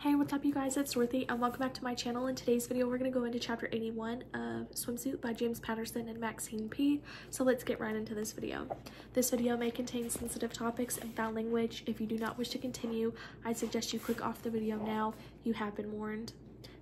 Hey, what's up you guys? It's Dorothy and welcome back to my channel. In today's video, we're going to go into chapter 81 of Swimsuit by James Patterson and Maxine P. So let's get right into this video. This video may contain sensitive topics and foul language. If you do not wish to continue, I suggest you click off the video now. You have been warned.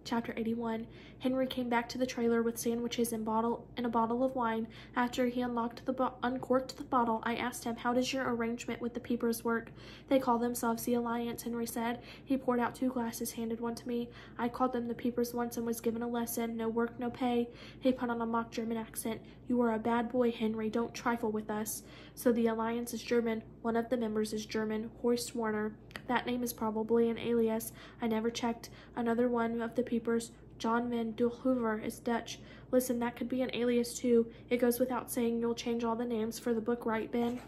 Chapter 81 Henry came back to the trailer with sandwiches and bottle and a bottle of wine. After he unlocked the uncorked the bottle, I asked him, "How does your arrangement with the Peepers work?" "They call themselves the Alliance," Henry said. He poured out two glasses, handed one to me. "I called them the Peepers once and was given a lesson. No work, no pay." He put on a mock German accent. "You are a bad boy, Henry. Don't trifle with us." So the Alliance is German. One of the members is German. Horst Warner. That name is probably an alias. I never checked. Another one of the peepers, John Van Hoover, is Dutch. Listen, that could be an alias too. It goes without saying you'll change all the names for the book, right, Ben?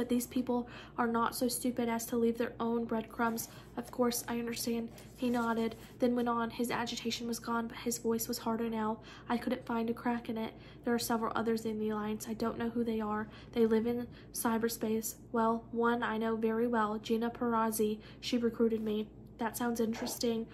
But these people are not so stupid as to leave their own breadcrumbs. Of course, I understand. He nodded, then went on. His agitation was gone, but his voice was harder now. I couldn't find a crack in it. There are several others in the Alliance. I don't know who they are. They live in cyberspace. Well, one I know very well, Gina Perazzi. She recruited me. That sounds interesting.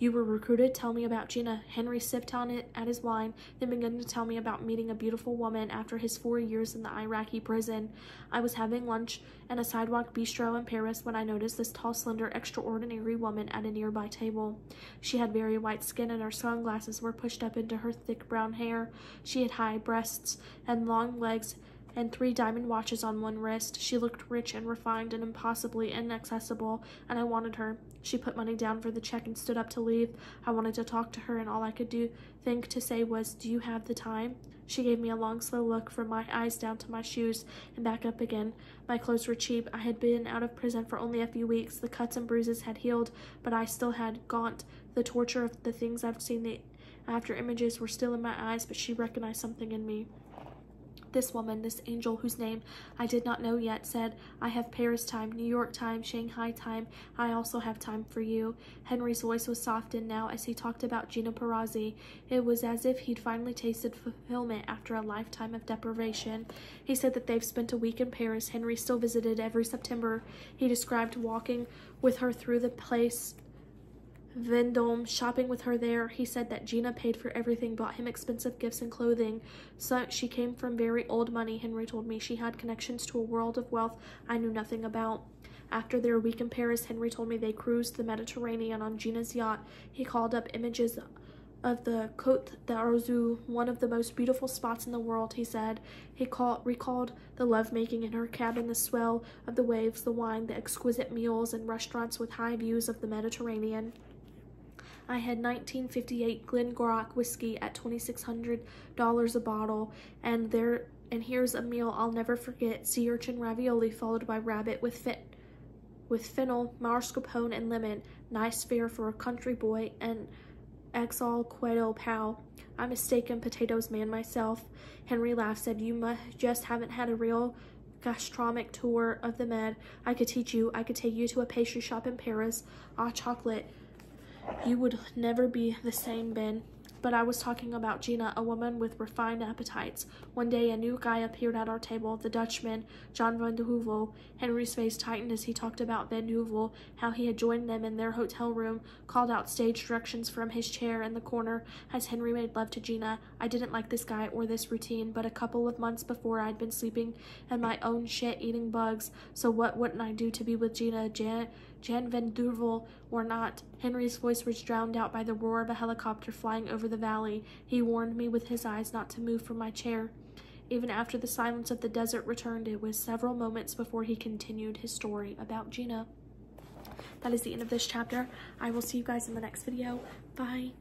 You were recruited? Tell me about Gina. Henry sipped on it at his wine, then began to tell me about meeting a beautiful woman after his four years in the Iraqi prison. I was having lunch in a sidewalk bistro in Paris when I noticed this tall, slender, extraordinary woman at a nearby table. She had very white skin and her sunglasses were pushed up into her thick brown hair. She had high breasts and long legs and three diamond watches on one wrist. She looked rich and refined and impossibly inaccessible, and I wanted her. She put money down for the check and stood up to leave. I wanted to talk to her, and all I could do think to say was, Do you have the time? She gave me a long, slow look from my eyes down to my shoes and back up again. My clothes were cheap. I had been out of prison for only a few weeks. The cuts and bruises had healed, but I still had gaunt. The torture of the things I've seen the after images were still in my eyes, but she recognized something in me. This woman, this angel whose name I did not know yet, said, I have Paris time, New York time, Shanghai time. I also have time for you. Henry's voice was softened now as he talked about Gina Perazzi. It was as if he'd finally tasted fulfillment after a lifetime of deprivation. He said that they've spent a week in Paris. Henry still visited every September. He described walking with her through the place Vendome, shopping with her there. He said that Gina paid for everything, bought him expensive gifts and clothing. So she came from very old money, Henry told me. She had connections to a world of wealth I knew nothing about. After their week in Paris, Henry told me they cruised the Mediterranean on Gina's yacht. He called up images of the Côte d'Azur, one of the most beautiful spots in the world, he said. He called, recalled the lovemaking in her cabin, the swell of the waves, the wine, the exquisite meals and restaurants with high views of the Mediterranean. I had 1958 Glengarroch whiskey at $2,600 a bottle, and there and here's a meal I'll never forget: sea urchin ravioli followed by rabbit with fit with fennel, mascarpone, and lemon. Nice fare for a country boy, and exal quail pal. I'm a steak and potatoes man myself. Henry laughed, said, You must just haven't had a real gastronomic tour of the Med. I could teach you. I could take you to a pastry shop in Paris. Ah, chocolate. You would never be the same, Ben. But I was talking about Gina, a woman with refined appetites. One day, a new guy appeared at our table, the Dutchman, John Van de Heuvel. Henry's face tightened as he talked about Van Heuvel, how he had joined them in their hotel room, called out stage directions from his chair in the corner as Henry made love to Gina. I didn't like this guy or this routine, but a couple of months before I'd been sleeping and my own shit eating bugs, so what wouldn't I do to be with Gina, Jan, Jan Van Duvel or not? Henry's voice was drowned out by the roar of a helicopter flying over the valley. He warned me with his eyes not to move from my chair. Even after the silence of the desert returned, it was several moments before he continued his story about Gina. That is the end of this chapter. I will see you guys in the next video. Bye.